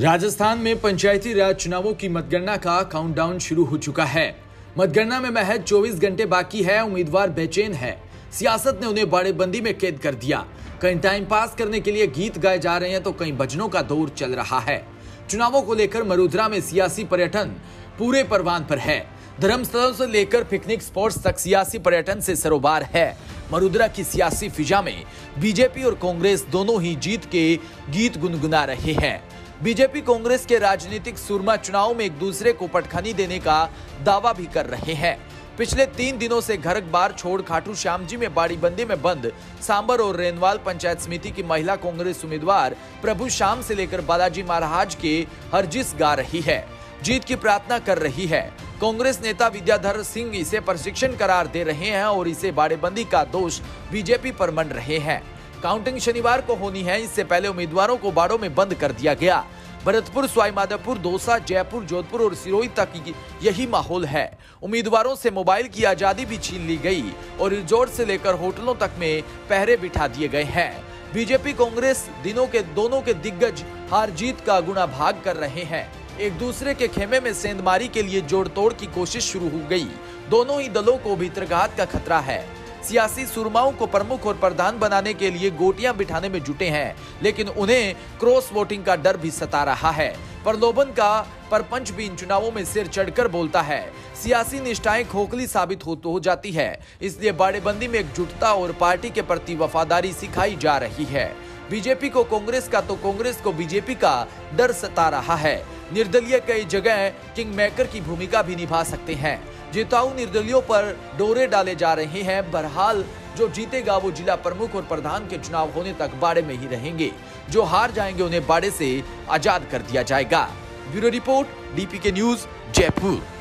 राजस्थान में पंचायती राज चुनावों की मतगणना का काउंटडाउन शुरू हो चुका है। मतगणना में महज 24 घंटे बाकी है, उम्मीदवार बेचैन है। सियासत ने उन्हें बाड़ेबंदी में कैद कर दिया। कहीं टाइम पास करने के लिए गीत गाए जा रहे हैं तो कहीं भजनों का दौर चल रहा है। चुनावों को लेकर मरुद्रा में सियासी पर्यटन पूरे परवान पर है। धर्मस्थलों से लेकर पिकनिक स्पॉट्स तक सियासी पर्यटन से सरोबार है। मरुद्रा की सियासी फिजा में बीजेपी और कांग्रेस दोनों ही जीत के गीत गुनगुना रहे हैं। बीजेपी कांग्रेस के राजनीतिक सुरमा चुनाव में एक दूसरे को पटखनी देने का दावा भी कर रहे हैं। पिछले तीन दिनों से घर बार छोड़ खाटू श्याम जी में बाड़ीबंदी में बंद, सांबर और रेनवाल पंचायत समिति की महिला कांग्रेस उम्मीदवार प्रभु श्याम से लेकर बालाजी महाराज के हरजिस गा रही है। जीत की प्रार्थना कर रही है। कांग्रेस नेता विद्याधर सिंह इसे प्रशिक्षण करार दे रहे हैं और इसे बाड़ेबंदी का दोष बीजेपी पर मन रहे हैं। काउंटिंग शनिवार को होनी है, इससे पहले उम्मीदवारों को बाड़ों में बंद कर दिया गया। भरतपुर, स्वाईमाधोपुर, दौसा, जयपुर, जोधपुर और सिरोही तक यही माहौल है। उम्मीदवारों से मोबाइल की आज़ादी भी छीन ली गई और रिजोर्ट से लेकर होटलों तक में पहरे बिठा दिए गए हैं। बीजेपी, कांग्रेस दिनों के, दोनों के दिग्गज हार जीत का गुना भाग कर रहे हैं। एक दूसरे के खेमे में सेंधमारी के लिए जोड़ तोड़ की कोशिश शुरू हो गई। दोनों ही दलों को भीतरघात का खतरा है। सियासी सुरमाओं को प्रमुख और प्रधान बनाने के लिए गोटियाँ बिठाने में जुटे हैं, लेकिन उन्हें क्रॉस वोटिंग का डर भी सता रहा है। प्रलोभन का परपंच भी इन चुनावों में सिर चढ़कर बोलता है, सियासी निष्ठाएँ खोखली साबित हो तो हो जाती है, इसलिए बाड़ेबंदी में एकजुटता और पार्टी के प्रति वफादारी सिखाई जा रही है। बीजेपी को कांग्रेस का तो कांग्रेस को बीजेपी का डर सता रहा है। निर्दलीय कई जगह किंग मेकर की भूमिका भी निभा सकते हैं। जिताऊ निर्दलियों पर डोरे डाले जा रहे हैं, बहरहाल जो जीतेगा वो जिला प्रमुख और प्रधान के चुनाव होने तक बाड़े में ही रहेंगे। जो हार जाएँगे उन्हें बाड़े से आज़ाद कर दिया जाएगा। Bureau report DP K news, Jaipur.